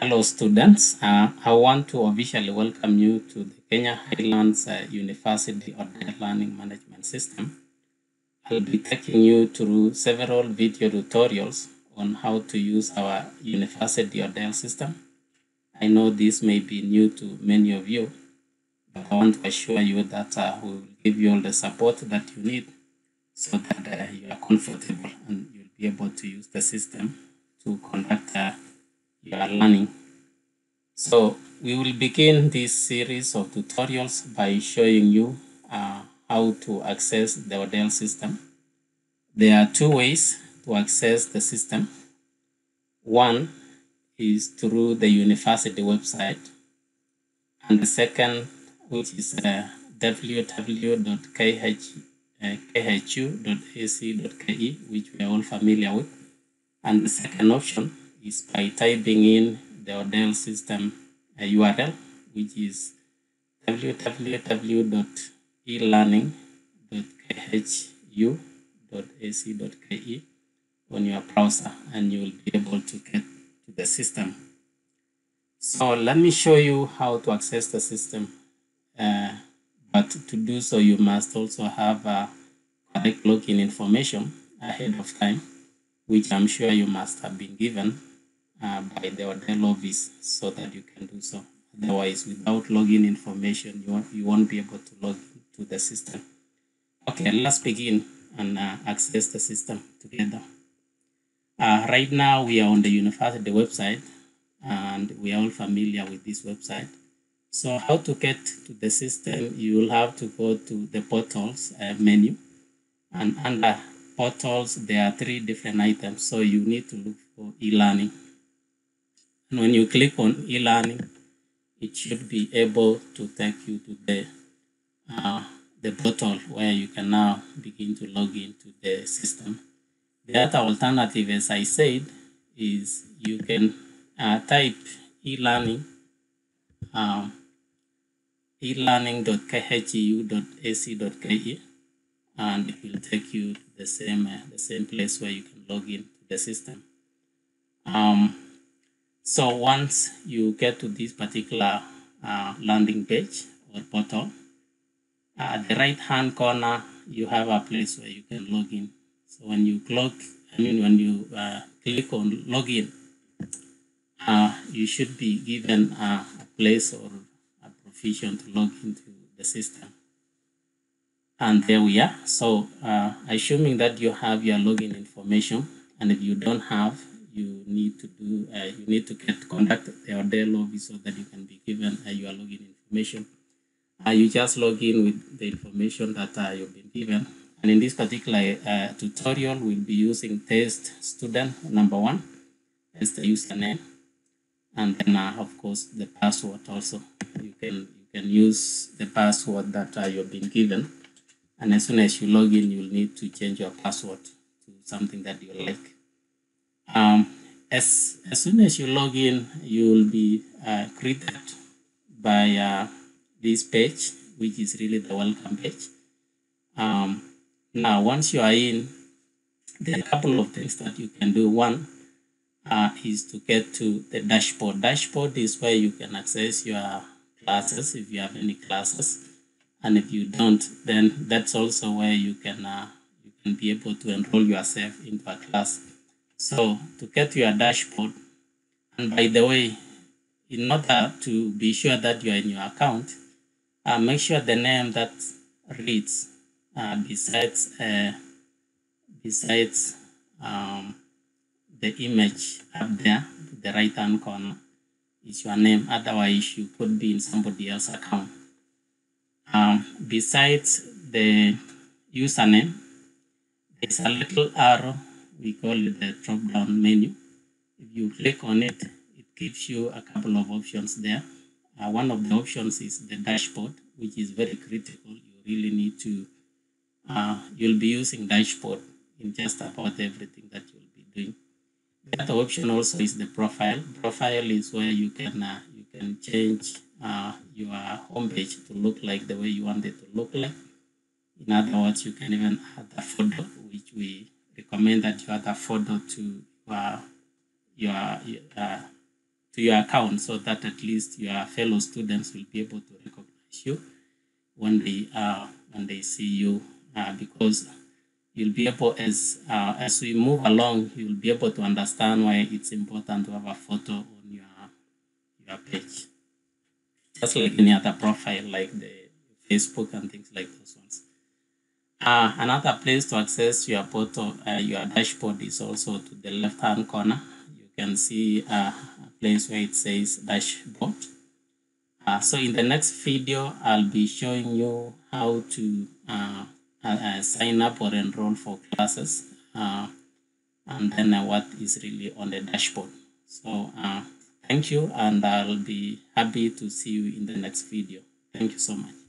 Hello students, uh, I want to officially welcome you to the Kenya Highlands uh, University ODeL Learning Management System. I'll be taking you through several video tutorials on how to use our University ODeL system. I know this may be new to many of you, but I want to assure you that uh, we will give you all the support that you need so that uh, you are comfortable and you'll be able to use the system to conduct uh, your learning. So we will begin this series of tutorials by showing you uh, how to access the ODeL system. There are two ways to access the system. One is through the university website and the second which is uh, www.khu.ac.ke which we are all familiar with and the second option is by typing in the ODeL system URL, which is www.elearning.khu.ac.ke on your browser and you will be able to get to the system. So let me show you how to access the system. Uh, but to do so, you must also have a correct login information ahead of time, which I'm sure you must have been given uh, by the ODeL office so that you can do so. Otherwise, without login information, you won't, you won't be able to log into the system. Okay, let's begin and uh, access the system together. Uh, right now, we are on the university website and we are all familiar with this website. So how to get to the system, you will have to go to the portals uh, menu and under portals, there are three different items. So you need to look for e-learning. And when you click on e-learning, it should be able to take you to the uh, the portal where you can now begin to log into the system. The other alternative, as I said, is you can uh, type e-learning um, e-learning.khu.ac.ke and it will take you to the same uh, the same place where you can log in to the system. Um, so once you get to this particular uh, landing page or portal, uh, at the right hand corner, you have a place where you can log in. So when you click, I mean, when you uh, click on login, uh, you should be given a place or a provision to log into the system. And there we are. So uh, assuming that you have your login information, and if you don't have, you need to do, uh, you need to get contact the ODeL office so that you can be given uh, your login information. Uh, you just log in with the information that uh, you've been given. And in this particular uh, tutorial, we'll be using test student number one as the username. And then, of course, the password also. You can, you can use the password that you've been given. And as soon as you log in, you'll need to change your password to something that you like. Um, as, as soon as you log in, you will be uh, greeted by uh, this page, which is really the welcome page. Um, now, once you are in, there are a couple of things that you can do. One uh, is to get to the dashboard. Dashboard is where you can access your classes if you have any classes, and if you don't, then that's also where you can uh, you can be able to enroll yourself into a class. So to get your dashboard, and by the way, in order to be sure that you are in your account, uh, make sure the name that reads uh, besides uh, besides um, the image up there, the right hand corner, is your name. Otherwise, you could be in somebody else's account. Besides the username, there's a little arrow. We call it the drop down menu. If you click on it, it gives you a couple of options there. Uh, one of the options is the dashboard, which is very critical. You really need to, uh, you'll be using dashboard in just about everything that you'll be doing. The other option also is the profile. Profile is where you can uh, you can change uh, your homepage to look like the way you want it to look like. In other words, you can even add a photo, which we recommend that you add a photo to uh, your uh, to your account so that at least your fellow students will be able to recognize you when they uh, when they see you uh, because you'll be able as uh, as we move along you'll be able to understand why it's important to have a photo on your your page just like any other profile like the facebook and things like those ones. Uh, another place to access your portal, uh, your dashboard is also to the left hand corner. You can see uh, a place where it says dashboard. Uh, so in the next video i'll be showing you how to uh, uh, uh, sign up or enroll for classes uh, and then what is really on the dashboard. So uh, thank you and I'll be happy to see you in the next video. Thank you so much.